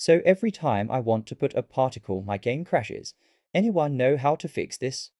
So every time I want to put a particle my game crashes. Anyone know how to fix this?